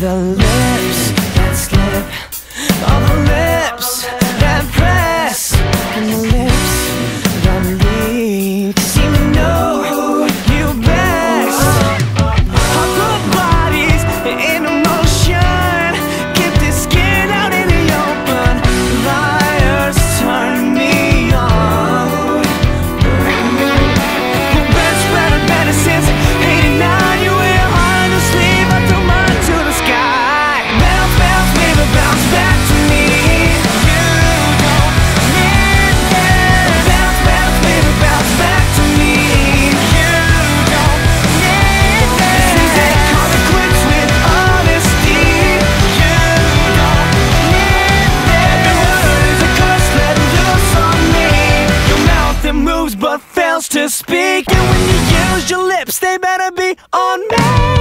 the lips that slip. else to speak. And when you use your lips, they better be on me.